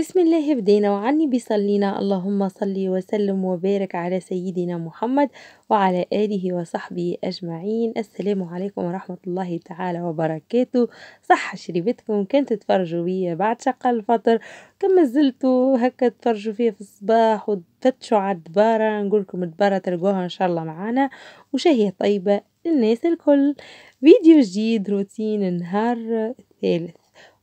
بسم الله بدينا وعني بيصلينا. اللهم صل وسلم وبارك على سيدنا محمد وعلى آله وصحبه أجمعين. السلام عليكم ورحمة الله تعالى وبركاته. صحة شريبتكم كنت تتفرجوا بيا بعد شقة الفطر. كما زلتوا هكا تفرجوا فيا في الصباح وتفتشوا على الدبارة. نقولكم الدبارة تلقوها إن شاء الله معانا وشهية طيبة للناس الكل. فيديو جديد روتين النهار الثالث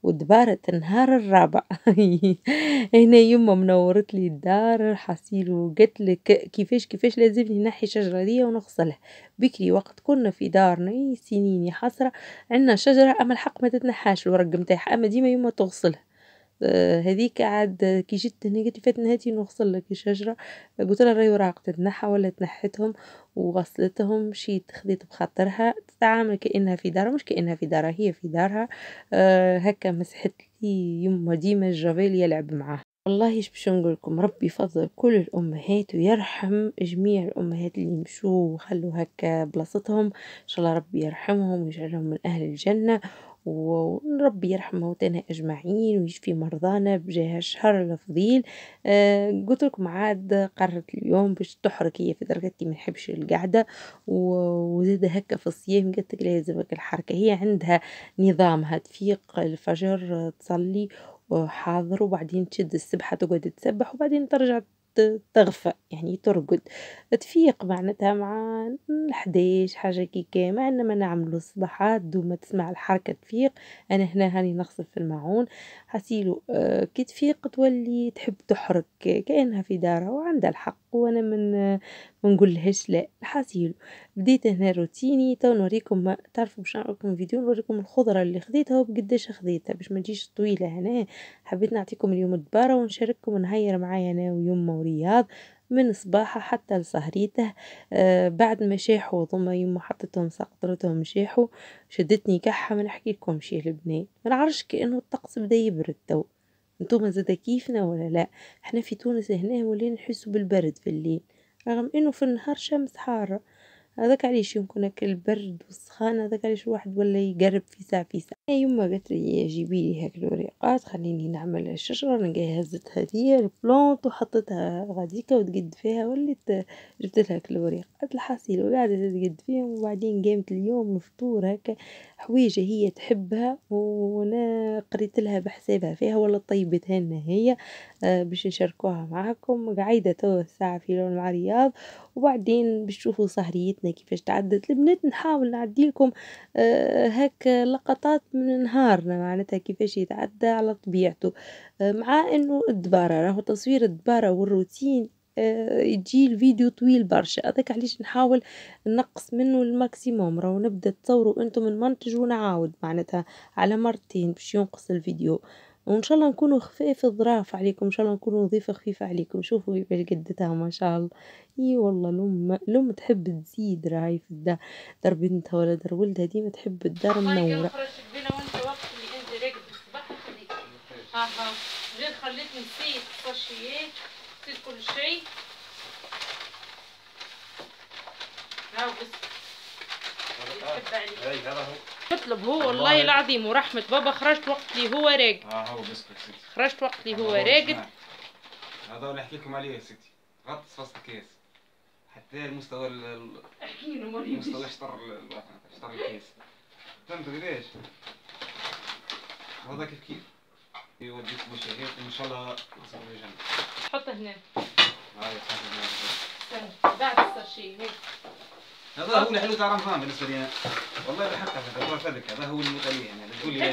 ودبارة النهار الرابع. هنا يما منورت لي الدار حصيل وقلت لك كيفاش كيفاش لازمني نحي شجرة دي ونغسلها؟ بكري وقت كنا في دارنا سنين حسرة. عندنا شجرة أما الحق ما تتنحاش الورق متاعها أما ديما يما تغسلها. هذيك عاد كي جيت هنا قلت فات نهاتي نغسل لك الشجرة. قلت لها راهي وراق تتنحى ولا تنحتهم وغسلتهم مشيت خذيت بخاطرها. تتعامل كأنها في دارها مش كأنها في دارها هي في دارها. أه هكا مسحت لي يما ديما الجبال يلعب معاه والله باش نقول لكم ربي يفضل كل الأمهات ويرحم جميع الأمهات اللي مشوا وخلوا هكا بلاصتهم. إن شاء الله ربي يرحمهم ويجعلهم من أهل الجنة. وربي يرحم موتانا أجمعين ويشفي مرضانا بجاه الشهر الفضيل آه قلت لكم عاد قررت اليوم باش تحرك هي في درجتي ما نحبش القعدة وزاد هكا في الصيام. قلت لك لازم الحركة هي عندها نظامها تفيق الفجر تصلي حاضر وبعدين تشد السبحة تقعد تسبح وبعدين ترجع تغفى يعني ترقد. تفيق معناتها مع الحداش حاجة كيكا مع إن ما نعملو الصباحات دوما تسمع الحركة تفيق. أنا هنا هاني نغسل في الماعون حسيلو آه كي تفيق تولي تحب تحرك كأنها في دارها وعندها الحق وأنا من ما نقولهاش لا حسيلو. بديت هنا روتيني تو نوريكم تعرفوا باش نعملكم فيديو نوريكم الخضرة اللي خذيتها وبقداش خذيتها باش ما تجيش طويلة هنا. حبيت نعطيكم اليوم الدباره ونشارككم ونهير معايا أنا ويما ورياض من صباحه حتى لسهريته آه بعد ما شاحوا ثم يما حطيتهم سقطرتهم شاحوا شدتني كحة ما نحكي لكمش يا البنات ما نعرفش كأنه الطقس بدأ يبرد تو. انتوما زادا كيفنا ولا لا؟ إحنا في تونس هنا ولين نحسوا بالبرد في الليل. رغم إنه في النهار شمس حارة. هذاك علاش يمكن البرد والسخان هذاك علاش الواحد ولا يقرب في ساعة في ساعة. يما قالت لي جيبي لي هاك الوريقات خليني نعمل الشجرة نلقاها هزتها هذيا البلونت وحطيتها غاديكا وتقد فيها وليت جبت لها الوريقات الحصيل وقاعدة تقد فيهم وبعدين قامت اليوم الفطور هكا حويجة هي تحبها وأنا قريت لها بحسابها فيها ولا طيبتها لنا هي آه باش نشاركوها معاكم. قاعدة توا الساعة في لون مع رياض وبعدين باش تشوفوا سهريتنا كيفاش تعدت. البنات نحاول نعدي لكم آه هاك لقطات من نهارنا معناتها كيفاش يتعدى على طبيعته. آه مع إنه الدبارة راهو تصوير الدبارة والروتين آه يجي الفيديو طويل برشا. هذاك علاش نحاول نقص منه الماكسيموم. راهو نبدأ تصوروا أنتم المنتج ونعاود معناتها على مرتين باش ينقص الفيديو. وإن شاء الله نكونوا خفاف الظراف عليكم إن شاء الله نكونوا ضيفه خفيفة عليكم. شوفوا كيفاش قدتها ما شاء الله. إي والله الام الام تحب تزيد راهي في الدار دار بنتها ولا دار ولدها ديما تحب الدار منورة. ها ها. جيت خليتني نسيت الصاشيات نسيت كل شيء. هاو بس. تطلب هو والله العظيم ورحمة بابا خرجت وقت اللي هو راقد آه هو بسكوت ستي خرجت وقت اللي هو راقد هذا اللي احكي لكم عليه يا ستي غطس فصل الكيس. حتى المستوى احكي له مستوى شطر شطر الكيس. فهمتوا قديش؟ هذا كيف كيف؟ يوديك مشاهير. وان شاء الله نصير الجنة حطه هنا. هاي بعد الساشي هيك. هذا هو الحلو تاع رمضان بالنسبة لي والله بحقها الله فلك هذا هو المثالي يعني تقول لي لي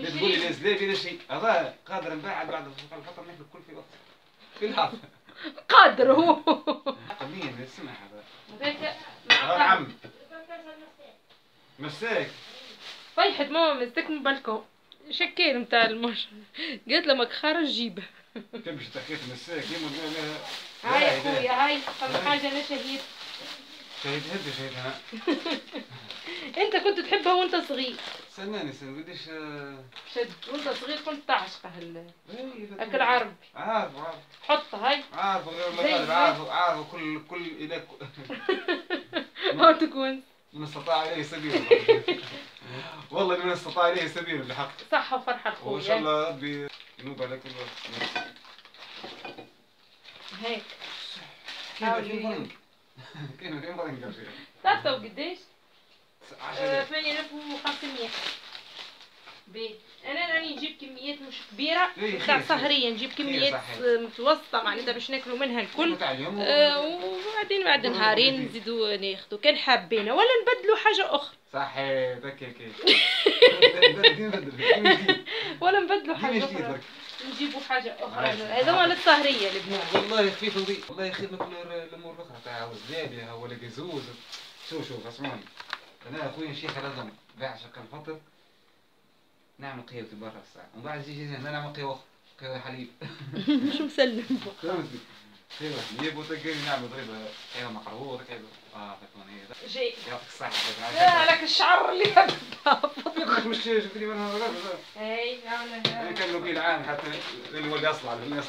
لازم تقول لي لازم ليه شيء. هذا قادر نبعد بعد الفطر ناكل كل في وقت في الحافه قادر هو. قديم اسمع هذا. هذا عم. مساك. فيحت ماما مسك من بالكم شكير نتاع المش قلت لما خرج جيبه تمشي تحكيت مساك؟ يما تقول لها هاي أخويا هاي. حاجة أنا شهيد. شهيد هدي شهيد ها انت كنت تحبها وانت صغير. سناني سن قديش شد. وانت صغير كنت تعشقها ال إيه، أكل عربي. عارف عارف. حطها هاي. عارف غير المغارب عارف عارف كل كل إلى ما تكون من استطاع إليه سبيل. والله من استطاع إليه سبيل بحق صحة وفرحة وإن شاء الله ربي ينوب على كل واحد هيك. كيف؟ كيف؟ كيف؟ فرنك تعرفوا قديش؟ 10 8500 بي. أنا راني نجيب كميات مش كبيرة إيه، بتاع خير، سهريه نجيب كميات صحيح. متوسطة معناتها باش ناكلوا منها الكل. تاع آه، وبعدين بعد نهارين نزيدوا ناخذوا كان حابين ولا نبدلوا حاجة أخرى. صحيح هكا هكا ولا نبدلوا حاجة أخرى. نجيبوا حاجة أخرى. هذوما للسهريه اللي بنوع والله خفيف والله كل الأمور الأخرى تاع الزلابيه ولا قزوز شوف شوف اسمعني أنا اخويا شيخ لازم باع شق الفطر نعمل قهوة برا الساعة. ومن بعد يجي هنا نعمل قهوة أخرى قهوة حليب. مش مسلم؟ فهمتني قهوة حليب وتلقاني نعمل ضريبة قهوة مقروضة قهوة آه فتوني هذا جاي. يعطيك الصحة. لا لك الشعر اللي يبقى مش جبت لي منها. اي أنا بيه العام حتى اللي هو اللي اللي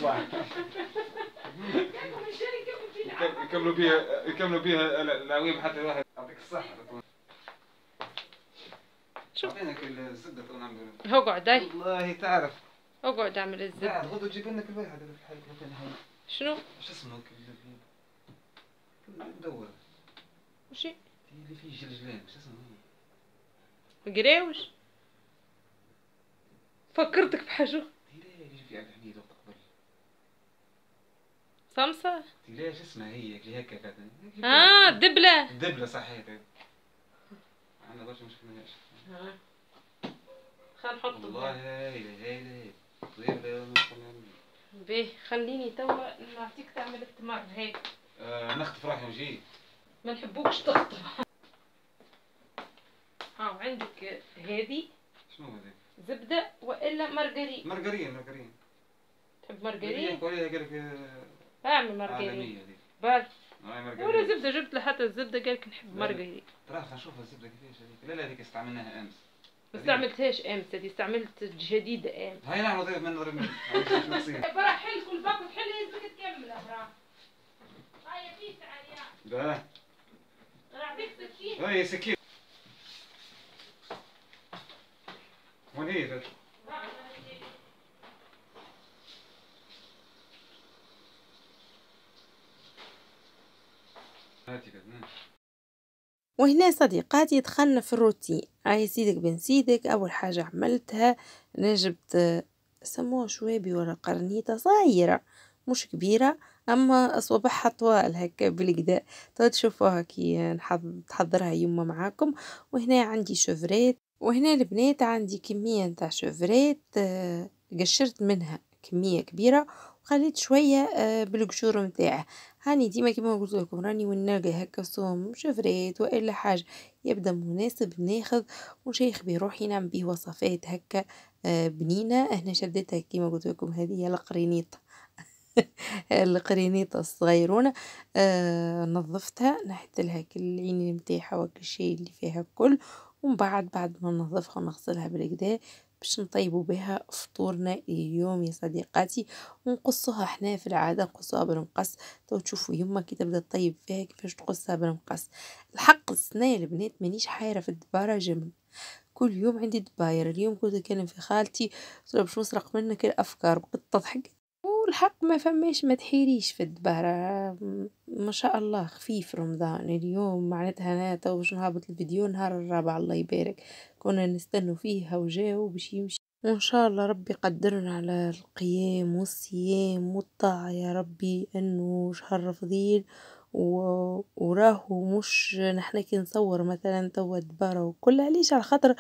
يكملوا بيها يكملوا بيها العويم حتى الواحد. يعطيك الصحة. شوف. اعطينك الزبدة تو نعمل اقعد اي والله تعرف. اقعد اعمل الزبدة. بعد غدو تجيب لنا كل واحد في الحي كان هاي. شنو؟ شو اسمه ندور وشي اللي فيه جلجلان شو اسمه قراوش فكرتك بحاجه في عبد الحميد وقت قبل. صمصة؟ لا شو اسمها هي؟ اللي هكا آه الدبله الدبلة صحيح. عندنا برشا مش فهمناش خل نحط والله هايلة هايلة بيه خليني توا نعطيك تعمل التمر هيك نخطف روحي ونجي ما نحبوكش تخطب ها وعندك هذه. شنو هذا؟ زبدة وإلا مارجرين مارغرين مارغرين. تحب مارجرين قولي قال لك اعمل مارجرين عالمية هذيك بال هاي ولا مارغرين زبدة جبت له حتى الزبدة قالك نحب لا. مارجرين ترى نشوف الزبدة كيفاش هذيك لا لا هذيك استعملناها أمس. ما استعملتهاش أمس هذه استعملت جديدة أمس. هاي نعمل ضرب من ضرب من نقصين برا حل كل باكو تحل يزبك تكملها برا. هاي في تعالي ده نعطيك سكين. هاي سكين. وين هي ذات؟ هاتي كذا وهنا صديقاتي دخلنا في الروتين هاي سيدك بن سيدك أول حاجة عملتها أنا جبت سموها شوابي ولا قرنيطة صغيرة مش كبيرة أما أصوبعها طوال هكا بالكدا تشوفوها كي نحض- تحضرها يما معاكم. وهنا عندي شوفريت. وهنا البنات عندي كمية نتاع شوفريت قشرت منها كمية كبيرة. وخليت شوية آه، بالقشور متاعها هاني ديما كيما قلت لكم راني وين نلقى هكا صوم شفريت وإلا حاجة يبدأ مناسب ناخذ ونشيخ بروحي نعمل بيه وصفات هكا آه، بنينة. هنا شديتها كيما قلت لكم هذه هي القرينيطة. القرينيطة الصغيرونة آه نظفتها نحت لها كل العين متاعها وكل شيء اللي فيها الكل ومن بعد بعد ما ننظفها ونغسلها بالكدا باش نطيبوا بها فطورنا اليوم يا صديقاتي ونقصها إحنا في العادة نقصها بالمقص. تو تشوفوا يما كي تبدا تطيب فيها كيفاش تقصها بالمقص. الحق السنة يا البنات مانيش حايرة في الدبارة جمل كل يوم عندي دباير. اليوم كنت نتكلم في خالتي باش نسرق منك الأفكار بقيت تضحك. والحق ما فماش ما تحيريش في الدبارة ما شاء الله خفيف رمضان اليوم. معناتها أنا تو باش الفيديو نهار الرابع الله يبارك. كنا نستنوا فيه وجاو باش يمشي. وإن شاء الله ربي يقدرنا على القيام والصيام والطاعة يا ربي إنه شهر فضيل و... وراهو مش نحنا كي نصور مثلا توا دبارة وكل. علاش؟ على خاطر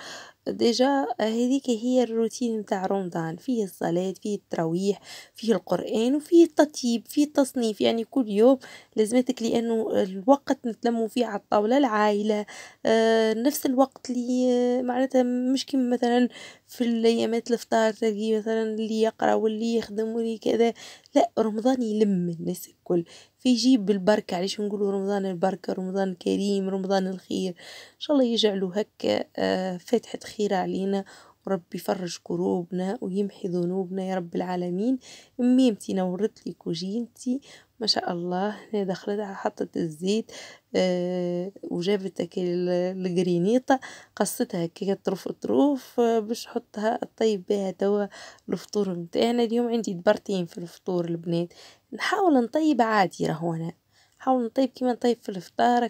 ديجا هذيك هي الروتين متاع رمضان. فيه الصلاة فيه التراويح فيه القرآن وفيه التطيب فيه التصنيف. يعني كل يوم لازمتك لأنه الوقت نتلموا فيه على الطاولة العائلة آه نفس الوقت اللي آه، معناتها مش كيما مثلا في الأيامات الفطار تلاقي مثلا اللي يقرأ واللي يخدم واللي كذا. لا رمضان يلم الناس الكل. فيجيب بالبركة علاش نقولوا رمضان البركة رمضان الكريم رمضان الخير؟ إن شاء الله يجعلوا هكا آه، فاتحة خير. علينا. وربي يفرج كروبنا ويمحي ذنوبنا يا رب العالمين. ميمتي نورت لي كوجينتي ما شاء الله هنا دخلتها حطت الزيت آه وجابت القرينيطة قصتها كي طروف طروف آه باش نحطها طيب بها توا الفطور متاعنا اليوم عندي دبرتين في الفطور البنات. نحاول نطيب عادي راهو أنا. نحاول نطيب كيما نطيب في الفطار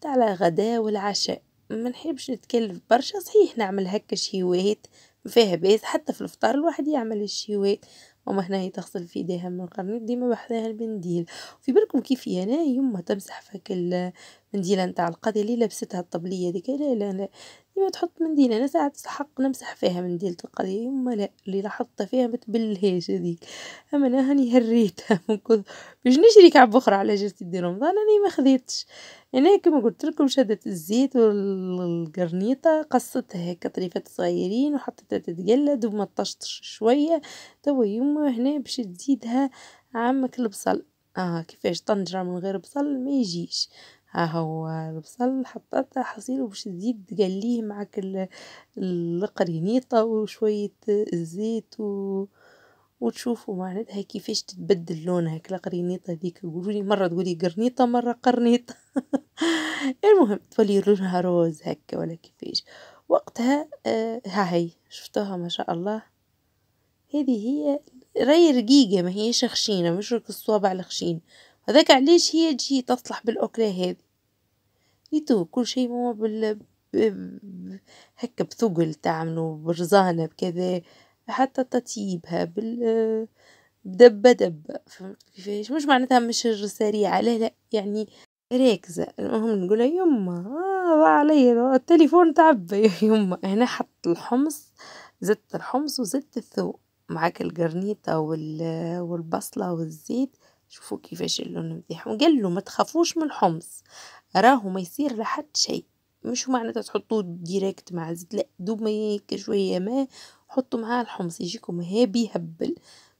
تاع الغداء والعشاء. ما نحبش نتكلف برشا صحيح نعمل هكا شهيوات فيها بيت حتى في الفطار الواحد يعمل الشهيوات ماما هنا تغسل في إيديها من القرنيط ديما بحذاها المنديل في بالكم كيف أنا يما تمسح فك المنديله نتاع القضية اللي لبستها الطبلية ديك لا لا لا ديما تحط منديل أنا ساعات حق نمسح فيها منديلة القضية يما لا اللي لاحظتها فيها ما تبلهاش هذيك. أما أنا هاني هريتها من كثر باش نشري كعب أخرى على جرتي دي رمضان أنا ما خذيتش. يعني كما قلت لكم شدت الزيت والقرنيطة قصتها هيك طريفات صغيرين وحطيتها تتقلد وما تطشطش شوية. توا يما هنا باش تزيدها عمك البصل. آه كيفاش طنجرة من غير بصل؟ ما يجيش. ها هو البصل حطيتها حصير باش تزيد تقليه معك القرينيطة وشوية الزيت و وتشوفوا معناتها كيفاش تتبدل لونها هاك القرينيطة هذيك. يقولولي مرة تقولي قرنيطة مرة قرنيطة. المهم تولي لونها روز هكا ولا كيفاش. وقتها آه ها هي شفتوها ما شاء الله. هذه هي راي رقيقة ما هيش خشينة مش الصوابع الخشين. هذاك علاش هي تجي تصلح بالأكلة هذه؟ ريتو كل شيء ماما بال هكا بثقل تعملوا برزانة بكذا حتى تطيبها بال بدبة دبة فهمت كيفاش؟ مش معناتها مش سريعة لا لا يعني راكزة. المهم نقولها يما آه علي التليفون تعبى. يا يما هنا حط الحمص زدت الحمص وزدت الثوم معاك القرنيطة والبصلة والزيت شوفوا كيفاش اللون متاعهم قال له ما تخافوش من الحمص راهو ما يصير لحد شيء. مش معناتها تحطوه direct مع الزيت لا دوب ما شوية ماء حطوا معاه الحمص يجيكم هابي هبل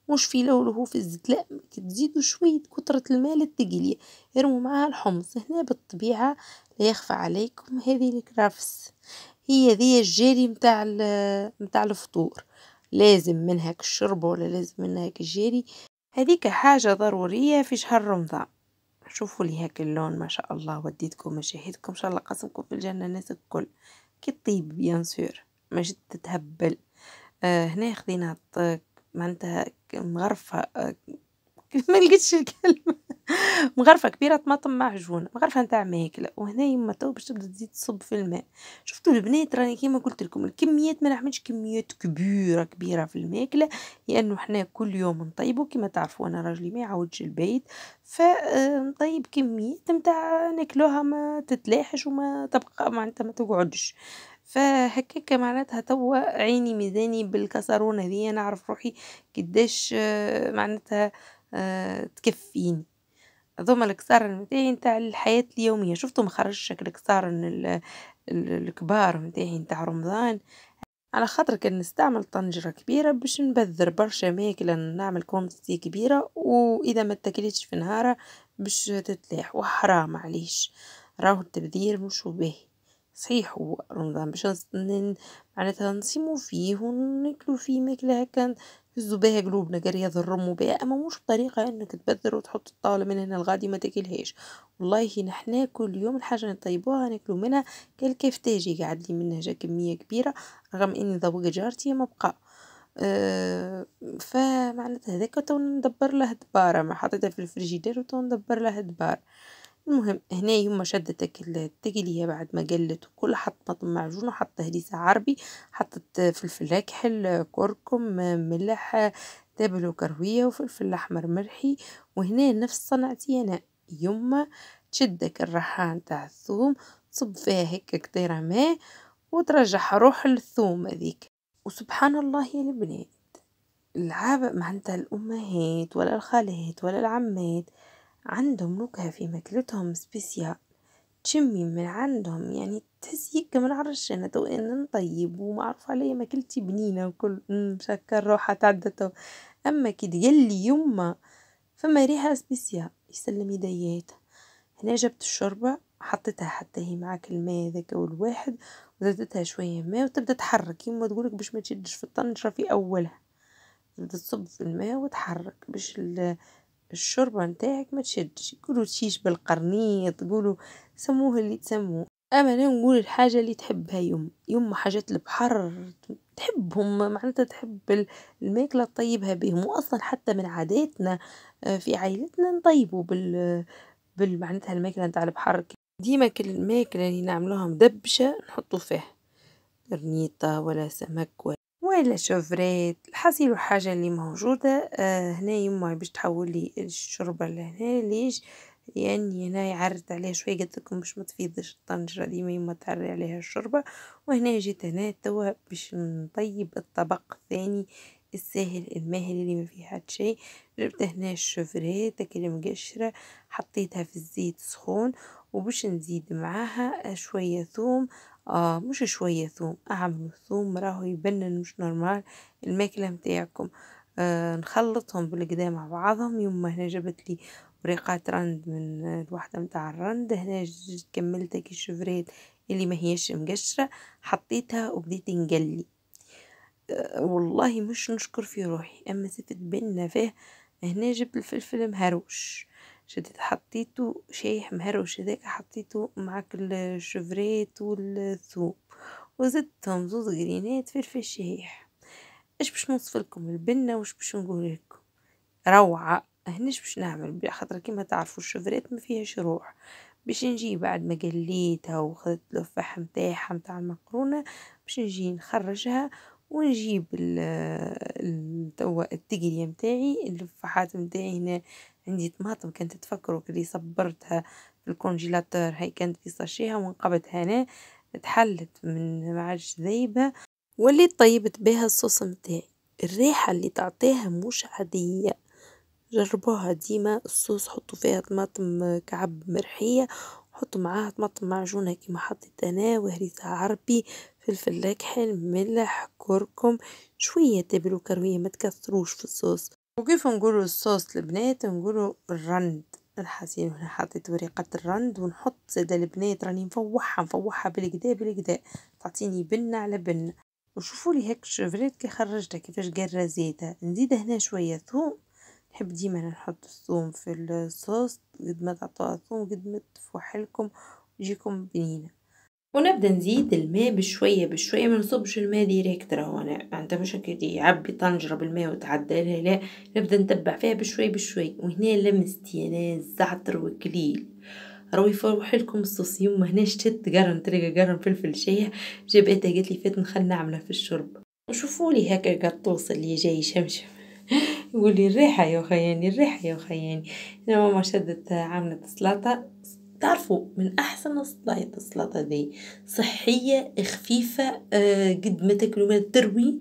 مش في لولو هو في الزيت لا تزيدوا شوية كترة الماء للتقلية ارموا معاها الحمص هنا بالطبيعة لا يخفى عليكم هذه الكرافس هي ذي الجاري متاع متاع الفطور. لازم منها الشربة ولا لازم منها الجاري هذيك حاجة ضرورية في شهر رمضان. شوفوا لي هاك اللون ما شاء الله وديتكم مشاهدكم إن شاء الله قسمكم في الجنة الناس الكل. كي طيب bien sûr جد تتهبل. آه هنا خذينا معناتها مغرفة آه ما لقيتش الكلمة. مغرفة كبيرة طماطم معجون مغرفة نتاع ماكلة وهنا يما تو باش تبدأ تزيد تصب في الماء. شفتوا البنات راني كيما قلت لكم الكميات ما نعملش كميات كبيرة كبيرة في الماكلة لأنه حنا كل يوم نطيبو كيما تعرفوا أنا راجلي ما يعودش البيت. فنطيب كميات نتاع ناكلوها ما تتلاحش وما تبقى معناتها ما تقعدش. فهكاك معناتها توا عيني ميزاني بالكسرونة ذي نعرف روحي قداش معناتها تكفيني. هذوما الكسار نتاعي نتاع الحياة اليومية. شفتوا مخرجش الكسار الكبار نتاعي نتاع رمضان. على خاطر كان نستعمل طنجرة كبيرة باش نبذر برشا ماكلة نعمل كونتيتي كبيرة وإذا ما تاكلتش في نهارها باش تتلاح. وحرام عليش. راهو التبذير مش باهي صحيح هو رمضان باش معناتها نصيمو فيه وناكلو فيه ماكلة هكا نهزو بها قلوبنا قال يضرمو بها أما مش بطريقة إنك تبذر وتحط الطاولة من هنا لغادي ما تاكلهاش. والله نحنا كل يوم الحاجة نطيبوها ناكلو منها كالكفتاجي قاعد لي منها جا كمية كبيرة رغم إني ذوق جارتي ما بقى. أه فمعناتها هذاك تو ندبر له دبارة ما حطيتها في الفريجيدير وتو ندبر له دبار المهم هنا يما شدت التقلية بعد ما قلت وكل حطت معجون وحط هريسة عربي حطت فلفل اكحل كركم ملح تابل وكروية وفلفل أحمر مرحي وهنا نفس صنعتي أنا يما تشدك الريحان تاع الثوم تصب فيها هيك كتيرة ماء وترجعها روح الثوم هذيك. وسبحان الله يا البنات العاب معناتها الأمهات ولا الخالات ولا العمات. عندهم نكهة في ماكلتهم spécial. تشمي من عندهم يعني تحسي هيك ما نعرفش أنا تو إن نطيب ومعروف عليا ماكلتي بنينة وكل مسكر روحها تعدت أما كي تقلي يما فما ريحه spécial يسلم يديات هنا جبت الشوربة حطيتها حتى هي معاك الماء ذاك والواحد زادتها شوية ماء وتبدأ تحرك. يما تقولك باش ما تشدش في الطنجرة في أولها. تبدأ تصب في الماء وتحرك باش الشوربة نتاعك ما تشدش. يقولوا تشيش بالقرنيط يقولوا سموه اللي تسموه. أما أنا نقول الحاجة اللي تحبها يوم يوم حاجات البحر تحبهم معناتها تحب الماكلة تطيبها بهم. واصلا حتى من عاداتنا آه، في عائلتنا نطيبوا بال بال معناتها الماكلة نتاع البحر. ديما كل الماكلة اللي نعملوها مدبشة نحطو فيها رنيطة ولا سمك ولا ولا شوفريت الحصيل حاجة اللي موجودة آه هنا يما باش تحولي الشوربة لهنا ليش؟ يعني هنا عرت عليها شوية قلت لكم باش ما تفيضش الطنجرة ديما يما تعري عليها الشوربة. وهنا جيت هنا توا باش نطيب الطبق الثاني الساهل الماهل اللي ما فيه حد شيء. جبت هنا الشوفريت كل مقشرة حطيتها في الزيت سخون وباش نزيد معاها شوية ثوم آه مش شوية ثوم أعمل ثوم راهو يبنن مش normal الماكلة متاعكم. آه نخلطهم بالقدا مع بعضهم يما هنا جبت لي ورقات رند من الوحدة متاع الرند هنا كملت كي الشفريت اللي ما هيش مقشرة حطيتها وبديت نقلي. أه والله مش نشكر في روحي أما بينا فيه هنا جبت الفلفل مهروش. شديت حطيته شايح مهروش هذاك حطيته مع كل الشفريت والثوم وزدتهم زوز جرينات فلفل شايح. إيش باش نوصف لكم البنة وش باش نقول لكم؟ روعة هناش باش نعمل خاطر كيما تعرفوا الشفرات ما فيهاش روح. باش نجي بعد ما قليتها وخذت الفحم تاعها متاع المقرونة باش نجي نخرجها ونجيب توا التقلية متاعي اللفاحات متاعي هنا عندي طماطم كانت تفكروا كلي صبرتها في الكونجيلاتور هاي كانت في صاشيها ونقبتها هنا تحلت من معاش ذيبة وليت طيبت بها الصوص متاعي. الريحة اللي تعطيها مش عادية. جربوها ديما الصوص حطوا فيها طماطم كعب مرحية حطوا معاها طماطم معجونة كيما حطيت أنا وهريسة عربي فلفل أكحل ملح كركم شوية تبل وكروية ما تكثروش في الصوص. وكيف نقولوا الصوص البنات نقولوا الرند الحسين هنا حطيت ورقة الرند ونحط زاد البنات راني مفوحها مفوحها بالكدا بالكدا. تعطيني بنة على بنة. وشوفوا لي هيك الشفريت كي خرجتها كيفاش قرة زيتها. نزيد هنا شوية ثوم. نحب ديما نحط الثوم في الصوص قد ما تعطوها ثوم قد ما تفوح لكم يجيكم بنينة. ونبدأ نزيد الماء بشوية بشوية ما نصبش الماء ديريكت راهو أنا. انت مش هكا يعبي طنجره بالماء وتعدلها لا. نبدأ نتبع فيها بشوي بشوي وهنا لمستي أنا الزعتر وكليل راهو يفرح لكم الصوص يما هنا شتت قرن طريقة قرن فلفل شايح جابتها قالت لي فات نخل نعمله في الشرب وشوفوا لي هكا قطوس اللي جاي شمشم يقولي الريحة يا خياني الريحة يا خياني أنا ماما شدت عملت سلطة. تعرفوا من أحسن السلايط السلطة دي صحية خفيفة آه قد ما تاكلوا ما تروي.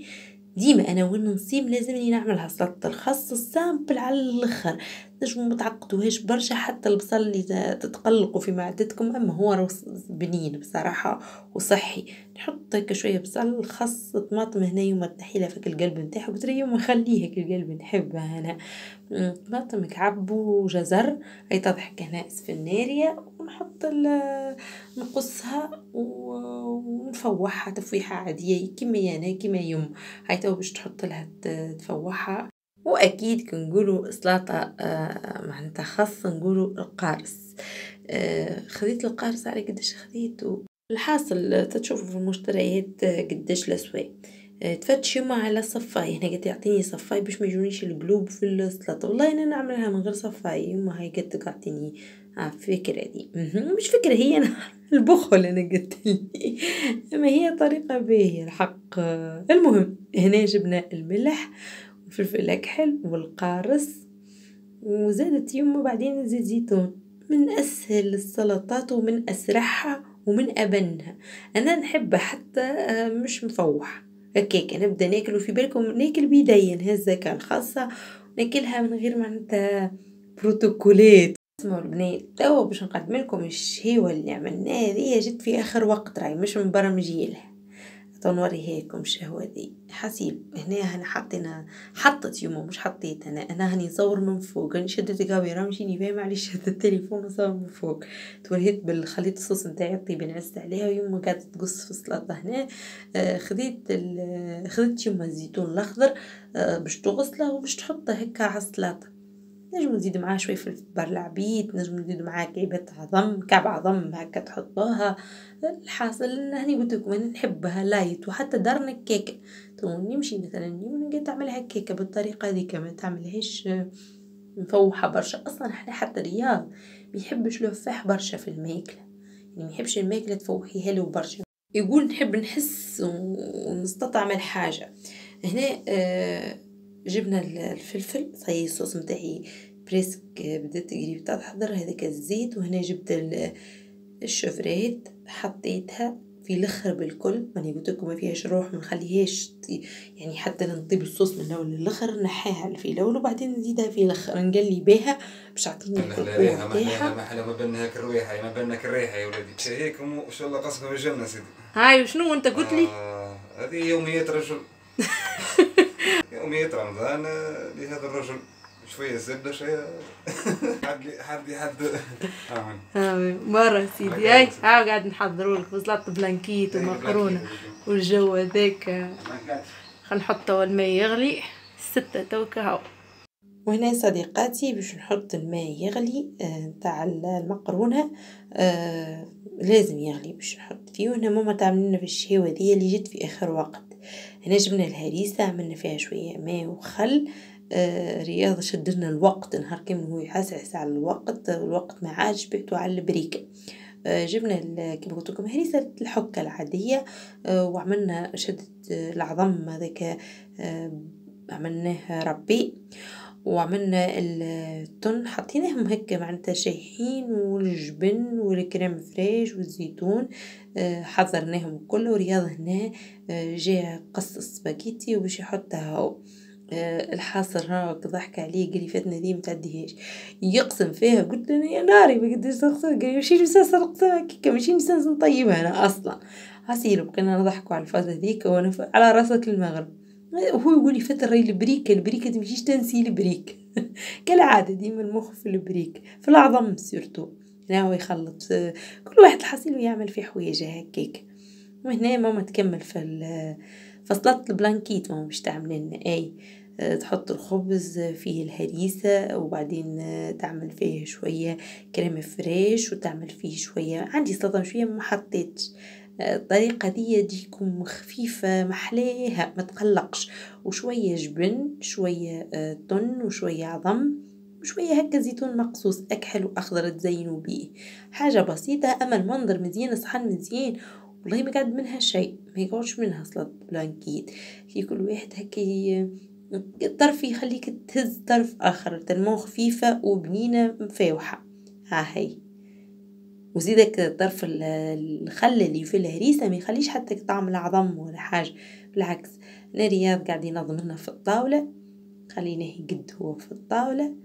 ديما أنا وين نصيم لازمني نعملها سلطة الخس ال simple على الأخر. نجمو متعقدوهاش برشا حتى البصل اللي تتقلقوا في معدتكم أما هو بنين بصراحة وصحي. نحط هكا شوية بصل خس طماطم هنا يوم التحيلة فك القلب نتاعها قلت يوم نخليه هيك القلب نحبها أنا طماطم كعب وجزر هاي تضحك هنا اسفنارية ونحط نقصها ونفوحها تفويحة عادية كيما أنا كيما يوم. هاي تو باش تحط لها تفوحها. وأكيد كنقولوا سلطه آه معناتها خاص نقولوا القارص. آه خذيت القارص على قداش خذيته الحاصل تشوفوا في المشتريات قداش الأسواق. آه تفتش يوم على صفاي. هنا قلت يعطيني صفاي باش ما يجونيش القلوب في السلطه والله أنا نعملها من غير صفاي. يما هاي قلت تعطيني آه فكرة دي. مش فكرة هي أنا البخل أنا قلت لي. أما هي طريقة باهية الحق المهم هنا جبنا الملح. والفلفل الأكحل والقارص وزادت يوم بعدين زيت زيتون. من أسهل السلطات ومن أسرعها ومن أبنها. أنا نحبها حتى مش مفوح. هكاك نبدأ ناكل وفي بالكم ناكل بيديا هزة الخاصة ناكلها من غير معناتها بروتوكولات. اسمعوا البنات توا باش نقدم لكم الشهيوة اللي عملناها هذه جت في آخر وقت راهي مش مبرمجين لها شهوة ذي حسيب هنا هنا حطينا حطت يوم مش حطيت أنا. أنا هني نصور من فوق أنا شدت الكاميرا مشيني فاهم معليش شدت التليفون وصور من فوق. توريت بالخليط الصوص نتاعي الطيب نعست عليها ويوم قاعدة تقص في السلطة هنا آه خذيت خذيت يما الزيتون الأخضر آه باش تغسله وباش تحطه هكا على السلطة. نجم نزيد معاه شوي فلفل برلعبيت نجم نزيد معاه كعبة عظم كعب عظم هكا تحطوها. الحاصل هني قلت لكم أنا نحبها light وحتى دارنا كيكة. تو نمشي مثلا يوم نقدر تعملها كيكة بالطريقة هذيك ما تعملهاش مفوحة برشا. أصلا إحنا حتى رياض بيحبش الفاح برشا في الماكلة. يعني ما يحبش الماكلة تفوحيها له برشا. يقول نحب نحس ونستطعم الحاجة. هنا آه جبنا الفلفل صاي الصوص متاعي بريسك بدات قريب تحضر هذاك الزيت وهنا جبت الشفرات حطيتها في الأخر بالكل. ماني قلت لكم ما فيهاش روح ما نخليهاش يعني حتى نطيب الصوص من الأول للأخر نحيها في الأول وبعدين نزيدها في الأخر نقلي بها باش تعطيني القوة نتاعها ما أحلى ما بالنا هاك الريحة ما بالنا الريحة يا ولادي. شهيكم وإن شاء الله قصكم الجنة سيدي. هاي شنو أنت قلت لي؟ آه هذه يوميات رجل. يوميات رمضان لهذا الرجل. شوية زبدة شوية. حد حد حد. آمين. مرة سيدي. هاي هاو قاعد نحضروا لك بسلطة بلانكيت ومكرونة والجو هذاك. خل نحطه الماء يغلي. ستة توكا هاو. وهنا صديقاتي باش نحط الماء يغلي نتاع آه المقرونة آه لازم يغلي باش نحط فيه. وهنا ماما تعمل في الشهوة دي اللي جت في آخر وقت. هنا جبنا الهريسة عملنا فيها شوية ماء وخل آه رياض شدلنا الوقت نهار كامل هو يحسعس على الوقت الوقت ما عادش بعتو على البريكة آه جبنا كما قلت لكم هريسة الحكة العادية آه وعملنا شدة العظم هذاك عملناه ربي. وعملنا التن حطيناهم هكا معناتها شايحين والجبن والكريم فريش والزيتون حضرناهم كله ورياض هنا جاء قص السباكيتي وباش يحطها الحاصر هاك ضحك عليه قال لي فاتنا دي متعديهاش يقسم فيها قلت له يا ناري ما قدرش نقسم قال لي ماشي مسلسل قسم كيكا ماشي مسلسل نطيبها أنا أصلا. عسير بقينا نضحكوا على الفازة هذيك وأنا على راسك المغرب. هو يقول لي فترة البريك البريك تمشيش تنسي البريك. كالعادة ديما المخ في البريك في العظم surtout. هنا هو يخلط كل واحد الحصيل ويعمل في حويجة هكاك وهنا ماما تكمل في فصلة البلانكيت ماما باش تعمل لنا أي تحط الخبز فيه الهريسة وبعدين تعمل فيه شوية crème fraîche وتعمل فيه شوية عندي سلطة شوية ما حطيتش. الطريقة دي تجيكم خفيفة محلاها ما تقلقش. وشوية جبن شوية تن وشوية عظم وشوية هكا زيتون مقصوص أكحل وأخضر تزينوا بيه. حاجة بسيطة أما المنظر مزيان صحن مزيان والله ما قعد منها شيء ما يقعدش منها سلطة بلانكيت. كي كل واحد هكا طرف يخليك تهز طرف آخر تنمو خفيفة وبنينة مفاوحة. ها هي. وزيدك طرف الخل اللي في الهريسة ما يخليش حتى طعم العظم ولا حاجة بالعكس. أنا رياض قاعد ينظم لنا في الطاولة خليناه يقد هو في الطاولة.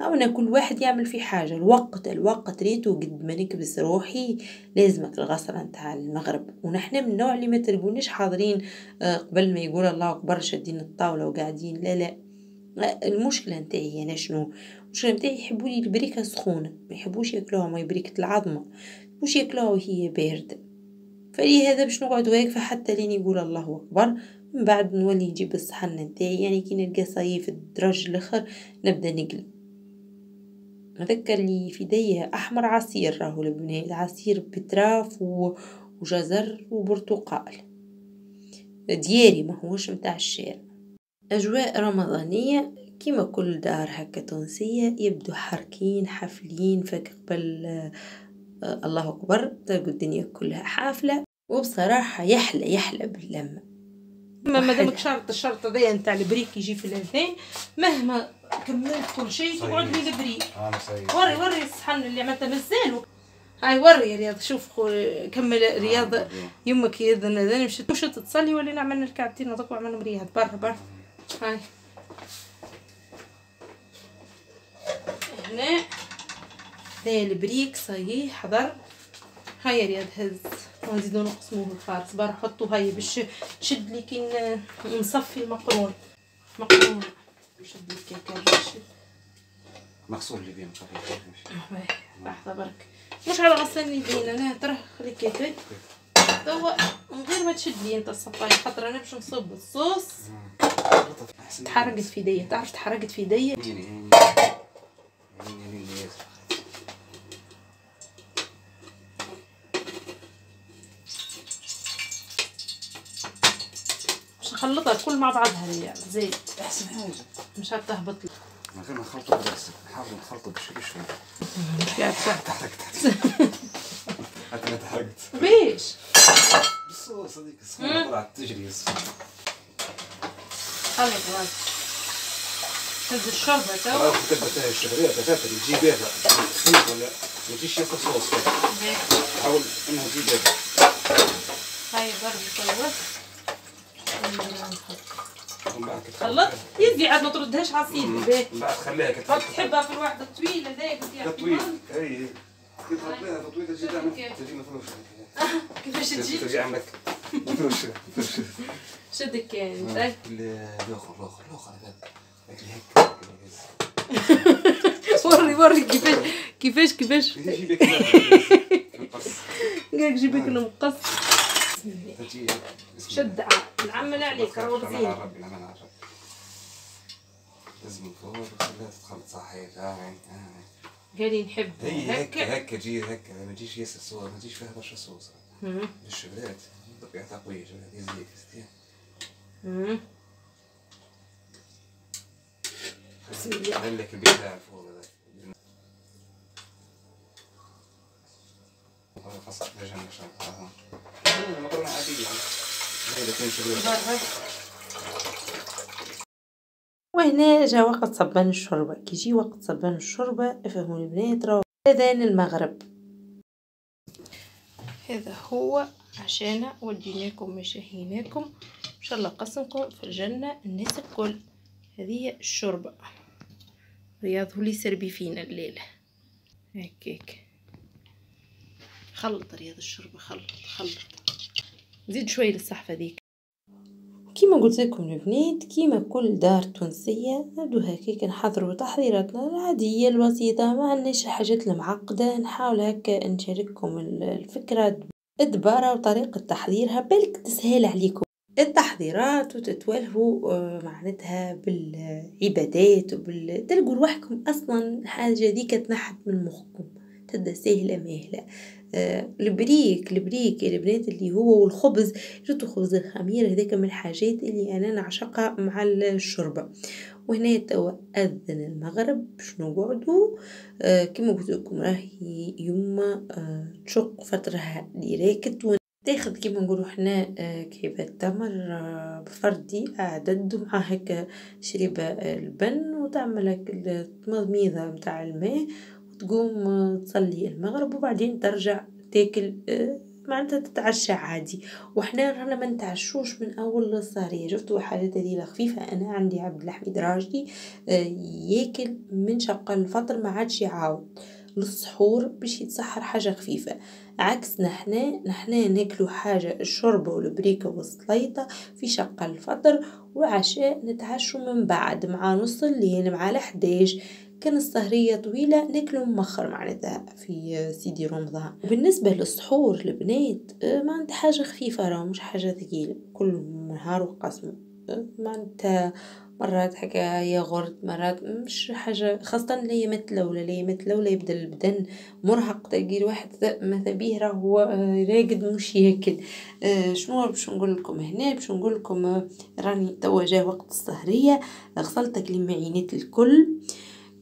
أو كل واحد يعمل في حاجة الوقت الوقت ريتو قد ما نكبس روحي لازمك الغسلة نتاع المغرب. ونحن من النوع اللي ما تلقونيش حاضرين قبل ما يقول الله أكبر شادين الطاولة وقاعدين. لا لا. المشكلة نتاعي أنا شنو؟ المشكلة نتاعي يحبوا لي البريكة سخونة ما يحبوش ياكلوها ما بريكة العظمة. مش ياكلوها وهي باردة؟ فلهذا باش نقعد واقفة حتى لين يقول الله أكبر. من بعد نولي نجيب الصحن نتاعي يعني كي نلقى صاي في الدرج الأخر نبدأ نقلب هذاك اللي في يديه أحمر عصير راهو البنات عصير بتراف وجزر وبرتقال. دياري ما هوش متاع الشارع. أجواء رمضانية كيما كل دار هكا تونسية يبدو حاركين حافلين فك قبل آه الله أكبر تلقوا الدنيا كلها حافلة وبصراحة يحلى يحلى باللمة. ما مادامك شرط الشرط هذايا نتاع البريك يجي في الاثنين مهما كملت كل شيء تقعد لي البريك. وري وري الصحن اللي عملته مازال هاي وري يا رياض شوف كمل رياض يمك يأذن اذان مشيت مشيت تصلي ولا نعمل الكعبتين هذوك وعملهم رياض برا برا. هاي هنا. هاي البريك صحيح حضر. هاي يا رياض هز. ونزيدو نقسموه الخالص بار حطو هاي باش تشد لي كي نصفي المقرون. مقرون نشد الكيكه باش مغسول اللي بين لحظة برك. مش على غسل اليدين أنا. ترى خلي كيكه توا من غير ما تشد لي أنت الصفاية. خاطر أنا باش نصب الصوص. تحرقت في يديا تعرف تحرقت في يديا باش نخلطها الكل مع بعضها هي زيت أحسن حاجة. مش هتهبط من غير ما نخلطه بس. نحاول نخلطه بشوي مش قاعد صح تحرقت حتى أنا تحرقت. بيش بالصوص هذيك الصوص طلعت تجري خلط غاز شد الشوربة تو؟ راه كتبتها الشهرية بتاتا اللي تجي بيها تخلط ولا؟ ما تجيش ياكل صوص حاول انها تجي بيها هاي برد ومن بعد خلط يدي عاد ما تردهاش عصير باهي من بعد خليها ما كتحط تحبها في الواحدة الطويلة ذاك تطويل أي. كيف تحطيها تطويل تجي تعمل تجي مفروشة كيفاش تجي؟ تجي عندك. مفروشة مفروشة شدك كان الآخر الآخر الآخر هذا هيك وري وري كيفاش كيفاش كيفاش؟ قالك جيبك المقص شد نعمل عليك نعمل زين لازم فوق وخليها تتخلط صحيح. آه قالي نحب. هي هيك هكا. هيك تجي هيك. ما تجيش ياسر صوص ما تجيش فيها برشا صوص مم. الشبلات طبيعتها قوية شبلات يزيد يزيد مم. بسم الله. خلي لك البيت تاع الفوق هذا فصل رجع ما شاء الله مكرونة عادية زي الاثنين شبلات وهنا جا وقت صبان الشوربة كي يجي وقت صبان الشوربة افهموا البنات راهو اذان المغرب هذا هو عشان وديناكم مشاهيناكم إن شاء الله قسمكم في الجنة الناس الكل هذه الشوربة. رياض اللي سربي فينا الليلة هكاك خلط رياض الشوربة خلط خلط. زيد شوي للصحفة ذيك كيما قلت لكم البنات كيما كل دار تونسية نبدو هكاك نحضروا تحضيراتنا العادية البسيطة ما عندناش الحاجات المعقدة نحاول هكا نشارككم الفكرة. الدبارة وطريقة تحضيرها بالك تسهل عليكم. التحضيرات وتتولهوا آه، معناتها بالعبادات وبال تلقوا روحكم أصلا الحاجة ديك تنحت من مخكم تبدأ سهلة ماهله آه، البريك البريك البنات اللي هو والخبز جبتوا خبز الخمير؟ هذاك من الحاجات اللي أنا نعشقها مع الشوربة. وهنا توا اذن المغرب باش نقعدوا آه كما قلت لكم راهي يما آه تشق فترها directe تاخذ كيما نقولوا حنا آه، كعبة تمر آه، بفردي عدد مع هكا شريبة البن وتعمل هك التمضميضة متاع الماء وتقوم آه، تصلي المغرب وبعدين ترجع تاكل آه، معناتها تتعشى عادي. وحنا رانا ما نتعشوش من أول السهرية شفتوا الحاجات هذه خفيفة أنا عندي عبد الحميد راجلي آه، ياكل من شق الفطر ما عادش يعاود. للسحور باش يتسحر حاجة خفيفة. عكسنا حنا نحنا ناكلو حاجة الشوربة والبريكة والسليطة في شق الفطر والعشاء نتعشو من بعد مع نص الليل مع الحداش. كان السهرية طويلة ناكلو مخر معناتها في سيدي رمضان. بالنسبة للسحور البنات آه، معناتها حاجة خفيفة راه مش حاجة ثقيلة. كل نهار وقسم. آه، معناتها مرات حاجة ياغورت مرات مش حاجة خاصة الأيامات الأولى الأيامات الأولى يبدا البدن. مرهق تلقي الواحد ماذا بيه راهو آه، راقد مش ياكل. شنو باش نقول لكم هنا باش نقول لكم راني توا جا وقت السهرية غسلت المعينات الكل.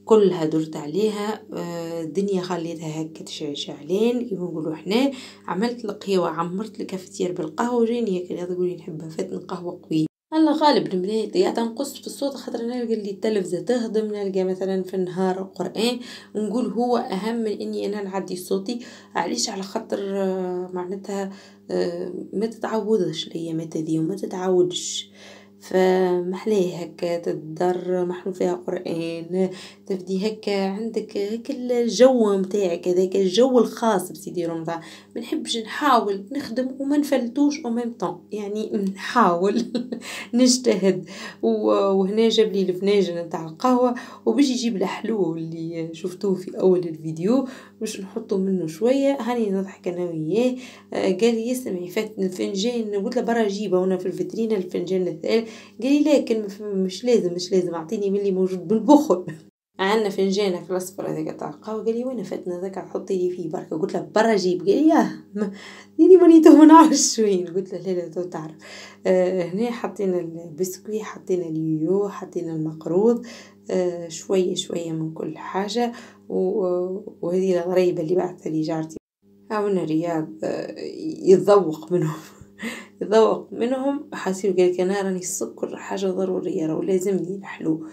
كلها درت عليها آه، الدنيا خليتها هكا شعلان كيما نقولوا حنا عملت القهوة عمرت الكافيتير بالقهوة وجاني هكا تقولي نحبها فاتن قهوة قوية. الله غالب البنات قاعدة تنقص في الصوت خاطر نلقى اللي التلفزة تهضم نلقى مثلا في النهار قرآن ونقول هو أهم من إني أنا نعدي صوتي. علاش؟ على خاطر آه، معناتها آه، ما تتعودش الأيامات هذي وما تتعودش فمحلاه هكا تدر محلو فيها قرآن تبدي هكا عندك هكا الجو متاعك هذاك الجو الخاص بسيدي رمضان. ما نحبش نحاول نخدم وما نفلتوش أو ميم طون يعني نحاول نجتهد. وهنا جاب لي الفناجن نتاع القهوة وباش يجيب الحلو اللي شفتوه في أول الفيديو باش نحطو منه شوية. هاني نضحك أنا وياه. قال لي يسمعي فات الفنجان قلت له برا جيبة وأنا في الفيترينا الفنجان الثالث. قال لي لكن مش لازم مش لازم أعطيني من اللي موجود بالبخل. عندنا فنجان في الأصفر هذاك تاع القهوة؟ قال لي وين فاتنا ذاك حطي لي فيه بركة. قلت له برا جيب. قال لي ياه يعني ماني تو ما نعرفش وين. قلت له لا لا تو تعرف. آه هنا حطينا البسكوي حطينا اليو حطينا المقروض آه شوية شوية من كل حاجة. وهذه الغريبة اللي بعثها لي جارتي. هاونا رياض آه يتذوق منهم. يتذوق منهم حاسيب قال لك أنا راني السكر حاجة ضرورية راه لازمني الحلو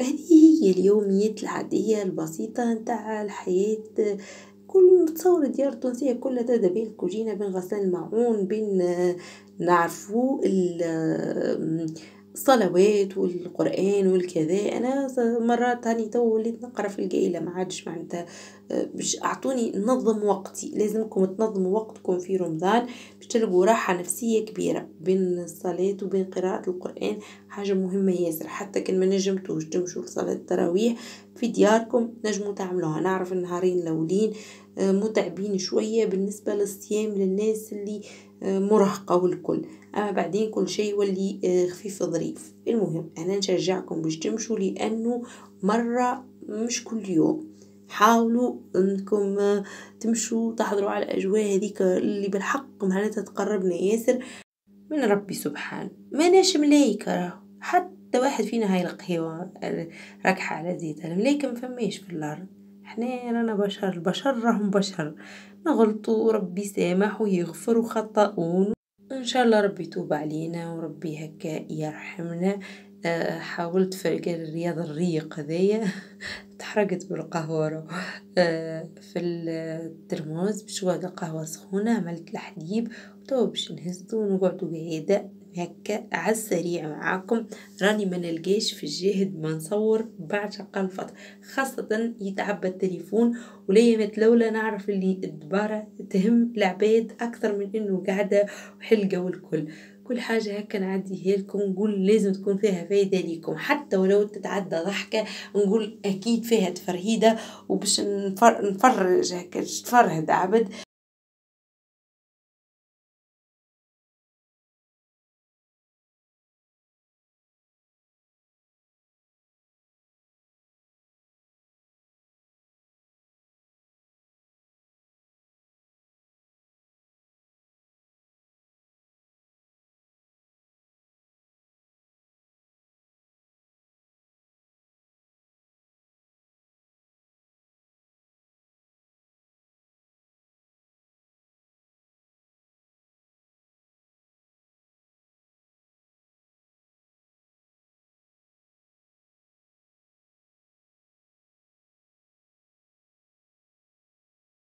هذه هي اليوميات العادية البسيطة نتاع الحياة. كل تصور ديار التونسية كلها تبدا بين الكوجينة بين غسل الماعون بين نعرفو الصلوات والقرآن والكذا. أنا مرات هاني تو وليت نقرأ في القايلة ما عادش معناتها باش أعطوني ننظم وقتي. لازمكم تنظموا وقتكم في رمضان. باش تلقوا راحة نفسية كبيرة بين الصلاة وبين قراءة القرآن حاجة مهمة ياسر. حتى كان ما نجمتوش تمشوا لصلاة التراويح في دياركم نجموا تعملوها. نعرف النهارين الأولين متعبين شوية بالنسبة للصيام للناس اللي مرهقة والكل. أما بعدين كل شيء يولي خفيف ظريف. المهم أنا نشجعكم باش تمشوا لأنه مرة مش كل يوم. حاولوا إنكم تمشوا تحضروا على الأجواء هذيك اللي بالحق معناتها تقربنا. ياسر من ربي سبحانه ما ناش ملايكة حتى واحد فينا هاي القهوة ركحة على زيت. الملايكة ما فماش في الأرض. إحنا رانا بشر البشر راهم بشر. نغلطوا ربي سامح ويغفر وخطأون إن شاء الله ربي يتوب علينا وربي هكا يرحمنا. حاولت في الرياض الريق هذايا. تحرقت بالقهوة في الترموز بشوية القهوة سخونة عملت الحليب وتوا باش نهزو ونقعدو قاعدة هكا على السريع معاكم. راني ما نلقاش في الجهد ما نصور بعد شقال فترة خاصة يتعبى التليفون. وليا متلولة نعرف اللي الدبارة تهم العباد أكثر من إنه قاعدة وحلقة والكل. كل حاجة هكا نعديها لكم نقول لازم تكون فيها فايدة ليكم. حتى ولو تتعدى ضحكة نقول أكيد فيها تفرهيدة. وباش نفرج هكا تفرهد عبد.